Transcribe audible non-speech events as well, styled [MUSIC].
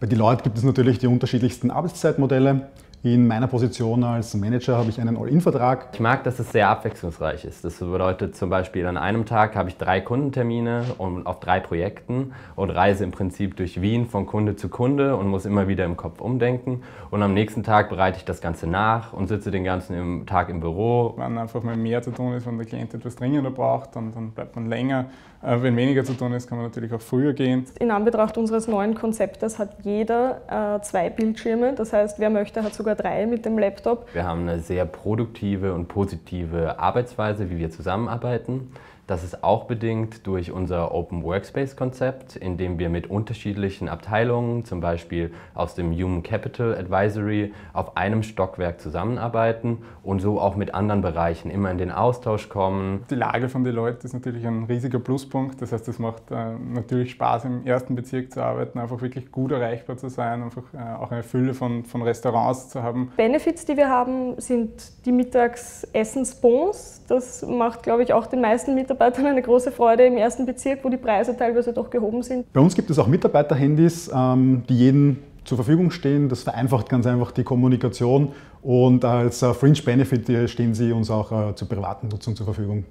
Bei Deloitte gibt es natürlich die unterschiedlichsten Arbeitszeitmodelle. In meiner Position als Manager habe ich einen All-In-Vertrag. Ich mag, dass es sehr abwechslungsreich ist. Das bedeutet zum Beispiel, an einem Tag habe ich drei Kundentermine und auf drei Projekten und reise im Prinzip durch Wien von Kunde zu Kunde und muss immer wieder im Kopf umdenken. Und am nächsten Tag bereite ich das Ganze nach und sitze den ganzen Tag im Büro. Wenn einfach mal mehr zu tun ist, wenn der Klient etwas dringender braucht, dann, dann bleibt man länger. Äh, wenn weniger zu tun ist, kann man natürlich auch früher gehen. In Anbetracht unseres neuen Konzeptes hat jeder äh, zwei Bildschirme. Das heißt, wer möchte, hat sogar drei mit dem Laptop. Wir haben eine sehr produktive und positive Arbeitsweise, wie wir zusammenarbeiten. Das ist auch bedingt durch unser Open Workspace Konzept, in dem wir mit unterschiedlichen Abteilungen, zum Beispiel aus dem Human Capital Advisory, auf einem Stockwerk zusammenarbeiten und so auch mit anderen Bereichen immer in den Austausch kommen. Die Lage von Deloitte ist natürlich ein riesiger Pluspunkt. Das heißt, es macht äh, natürlich Spaß, im ersten Bezirk zu arbeiten, einfach wirklich gut erreichbar zu sein, einfach äh, auch eine Fülle von, von Restaurants zu haben. Benefits, die wir haben, sind die Mittagsessensbons. Das macht, glaube ich, auch den meisten Mitarbeitern Mitarbeitern [LAUGHS] eine große Freude im ersten Bezirk, wo die Preise teilweise doch gehoben sind. Bei uns gibt es auch Mitarbeiterhandys, ähm, die jedem zur Verfügung stehen. Das vereinfacht ganz einfach die Kommunikation und als äh, Fringe Benefit stehen sie uns auch äh, zur privaten Nutzung zur Verfügung.